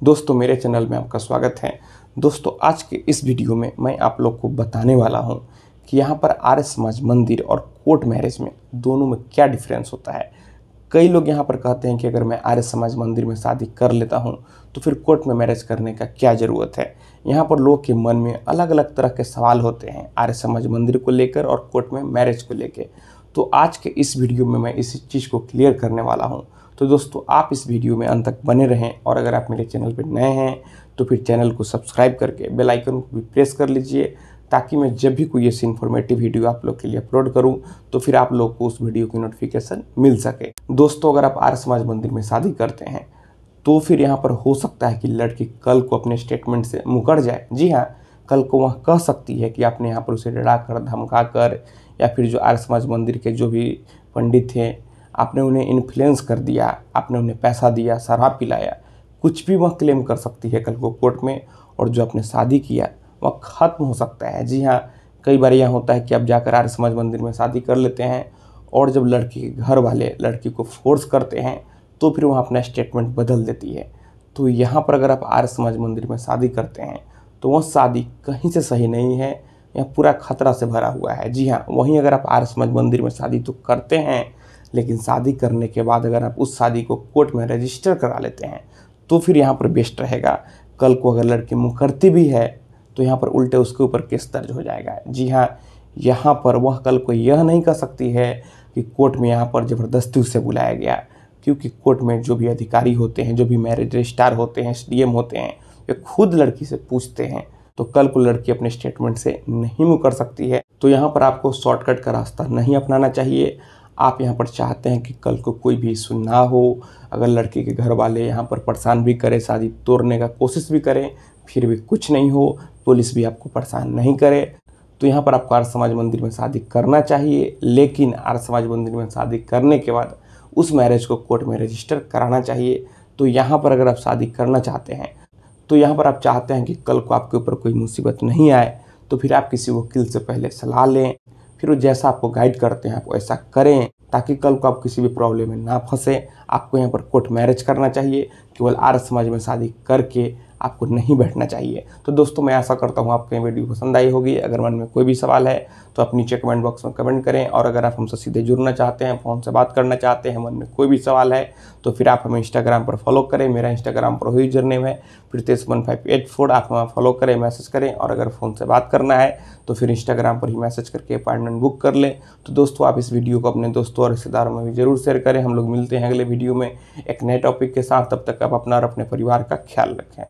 दोस्तों, मेरे चैनल में आपका स्वागत है। दोस्तों, आज के इस वीडियो में मैं आप लोग को बताने वाला हूँ कि यहाँ पर आर्य समाज मंदिर और कोर्ट मैरिज में दोनों में क्या डिफरेंस होता है। कई लोग यहाँ पर कहते हैं कि अगर मैं आर्य समाज मंदिर में शादी कर लेता हूँ तो फिर कोर्ट में मैरिज करने का क्या ज़रूरत है? यहाँ पर लोग के मन में अलग अलग तरह के सवाल होते हैं आर्य समाज मंदिर को लेकर और कोर्ट में मैरिज को लेकर तो आज के इस वीडियो में मैं इसी चीज़ को क्लियर करने वाला हूँ। तो दोस्तों, आप इस वीडियो में अंत तक बने रहें और अगर आप मेरे चैनल पर नए हैं तो फिर चैनल को सब्सक्राइब करके बेल आइकन को भी प्रेस कर लीजिए ताकि मैं जब भी कोई ऐसी इन्फॉर्मेटिव वीडियो आप लोग के लिए अपलोड करूँ तो फिर आप लोग को उस वीडियो की नोटिफिकेशन मिल सके। दोस्तों, अगर आप आर्य समाज मंदिर में शादी करते हैं तो फिर यहाँ पर हो सकता है कि लड़की कल को अपने स्टेटमेंट से मुकर जाए। जी हाँ कल को वह कह सकती है कि आपने यहाँ पर उसे डरा कर धमका कर, या फिर जो आर्य समाज मंदिर के जो भी पंडित थे आपने उन्हें इन्फ्लुएंस कर दिया, आपने उन्हें पैसा दिया, शराब पिलाया, कुछ भी वह क्लेम कर सकती है कल को कोर्ट में और जो आपने शादी किया, वह ख़त्म हो सकता है। जी हाँ कई बार यह होता है कि आप जाकर आर्य समाज मंदिर में शादी कर लेते हैं और जब लड़की के घर वाले लड़की को फोर्स करते हैं तो फिर वह अपना स्टेटमेंट बदल देती है। तो यहाँ पर अगर आप आर्य समाज मंदिर में शादी करते हैं तो वह शादी कहीं से सही नहीं है, यह पूरा खतरा से भरा हुआ है। जी हाँ वहीं अगर आप आर्य समाज मंदिर में शादी तो करते हैं लेकिन शादी करने के बाद अगर आप उस शादी को कोर्ट में रजिस्टर करा लेते हैं तो फिर यहाँ पर बेस्ट रहेगा। कल को अगर लड़की मुकरती भी है तो यहाँ पर उल्टे उसके ऊपर केस दर्ज हो जाएगा। जी हाँ यहाँ पर वह कल को यह नहीं कह सकती है कि कोर्ट में यहाँ पर ज़बरदस्ती उसे बुलाया गया, क्योंकि कोर्ट में जो भी अधिकारी होते हैं, जो भी मैरिज रजिस्ट्रार होते हैं एस होते हैं, वे खुद लड़की से पूछते हैं। तो कल को लड़की अपने स्टेटमेंट से नहीं मुकर सकती है। तो यहाँ पर आपको शॉर्टकट का रास्ता नहीं अपनाना चाहिए। आप यहाँ पर चाहते हैं कि कल को कोई भी इशू ना हो, अगर लड़की के घर वाले यहाँ पर परेशान भी करें, शादी तोड़ने का कोशिश भी करें, फिर भी कुछ नहीं हो, पुलिस भी आपको परेशान नहीं करे तो यहाँ पर आपको आर्य समाज मंदिर में शादी करना चाहिए। लेकिन आर्य समाज मंदिर में शादी करने के बाद उस मैरिज को कोर्ट में रजिस्टर कराना चाहिए। तो यहाँ पर अगर आप शादी करना चाहते हैं तो यहाँ पर आप चाहते हैं कि कल को आपके ऊपर कोई मुसीबत नहीं आए तो फिर आप किसी वकील से पहले सलाह लें। फिर वो जैसा आपको गाइड करते हैं आप ऐसा करें ताकि कल को आप किसी भी प्रॉब्लम में ना फंसे। आपको यहाँ पर कोर्ट मैरिज करना चाहिए, केवल आर्य समाज में शादी करके आपको नहीं बैठना चाहिए। तो दोस्तों, मैं आशा करता हूँ आपको ये वीडियो पसंद आई होगी। अगर मन में कोई भी सवाल है तो आप नीचे कमेंट बॉक्स में कमेंट करें। और अगर आप हमसे सीधे जुड़ना चाहते हैं, फ़ोन से बात करना चाहते हैं, मन में कोई भी सवाल है तो फिर आप हमें इंस्टाग्राम पर फॉलो करें। मेरा इंस्टाग्राम पर वही यूज़र नेम है, Pritesh one five eight four. आप हमें फॉलो करें मैसेज करें। और अगर फ़ोन से बात करना है तो फिर इंस्टाग्राम पर ही मैसेज करके अपॉइंटमेंट बुक कर लें। तो दोस्तों, आप इस वीडियो को अपने दोस्तों और रिश्तेदारों में भी ज़रूर शेयर करें। हम लोग मिलते हैं अगले वीडियो में एक नए टॉपिक के साथ। तब तक आप अपना और अपने परिवार का ख्याल रखें।